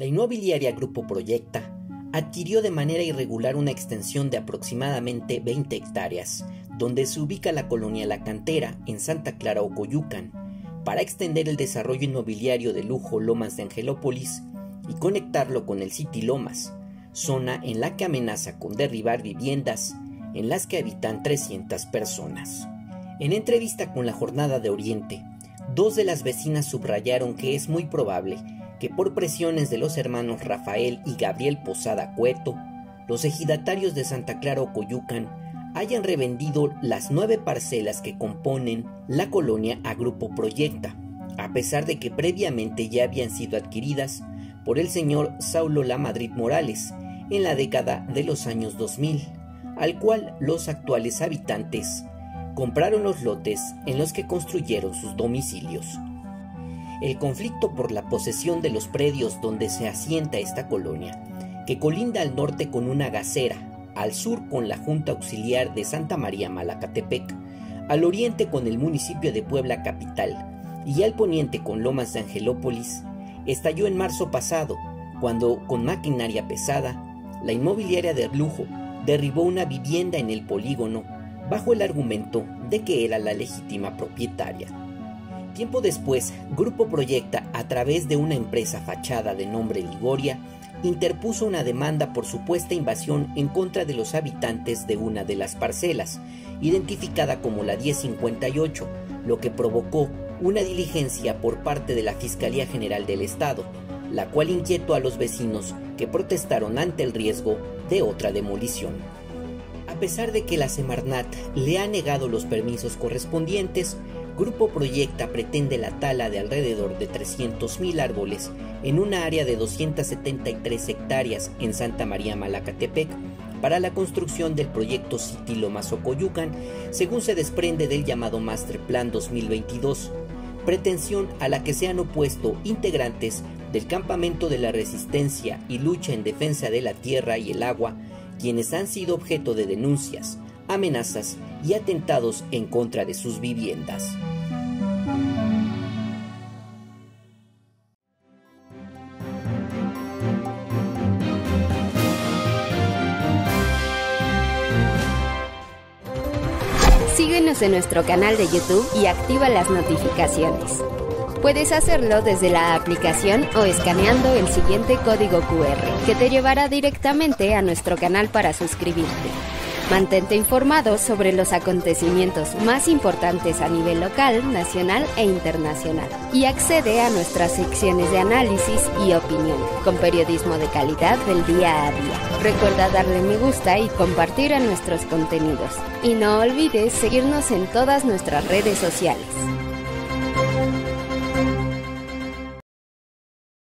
La inmobiliaria Grupo Proyecta adquirió de manera irregular una extensión de aproximadamente 20 hectáreas, donde se ubica la colonia La Cantera, en Santa Clara, Ocoyucan, para extender el desarrollo inmobiliario de lujo Lomas de Angelópolis y conectarlo con el City Lomas, zona en la que amenaza con derribar viviendas en las que habitan 300 personas. En entrevista con la Jornada de Oriente, dos de las vecinas subrayaron que es muy probable que por presiones de los hermanos Rafael y Gabriel Posada Cueto, los ejidatarios de Santa Clara Coyucan hayan revendido las nueve parcelas que componen la colonia a Grupo Proyecta, a pesar de que previamente ya habían sido adquiridas por el señor Saulo La Madrid Morales en la década de los años 2000, al cual los actuales habitantes compraron los lotes en los que construyeron sus domicilios. El conflicto por la posesión de los predios donde se asienta esta colonia, que colinda al norte con una gacera, al sur con la Junta Auxiliar de Santa María Malacatepec, al oriente con el municipio de Puebla Capital y al poniente con Lomas de Angelópolis, estalló en marzo pasado, cuando, con maquinaria pesada, la inmobiliaria de lujo derribó una vivienda en el polígono bajo el argumento de que era la legítima propietaria. Tiempo después, Grupo Proyecta, a través de una empresa fachada de nombre Ligoria, interpuso una demanda por supuesta invasión en contra de los habitantes de una de las parcelas, identificada como la 1058, lo que provocó una diligencia por parte de la Fiscalía General del Estado, la cual inquietó a los vecinos que protestaron ante el riesgo de otra demolición. A pesar de que la Semarnat le ha negado los permisos correspondientes, Grupo Proyecta pretende la tala de alrededor de 300.000 árboles en una área de 273 hectáreas en Santa María Malacatepec para la construcción del proyecto City Lomas Ocoyucan, según se desprende del llamado Master Plan 2022, pretensión a la que se han opuesto integrantes del Campamento de la Resistencia y Lucha en Defensa de la Tierra y el Agua, quienes han sido objeto de denuncias, amenazas y atentados en contra de sus viviendas. Síguenos en nuestro canal de YouTube y activa las notificaciones. Puedes hacerlo desde la aplicación o escaneando el siguiente código QR que te llevará directamente a nuestro canal para suscribirte. Mantente informado sobre los acontecimientos más importantes a nivel local, nacional e internacional. Y accede a nuestras secciones de análisis y opinión, con periodismo de calidad del día a día. Recuerda darle me gusta y compartir nuestros contenidos. Y no olvides seguirnos en todas nuestras redes sociales.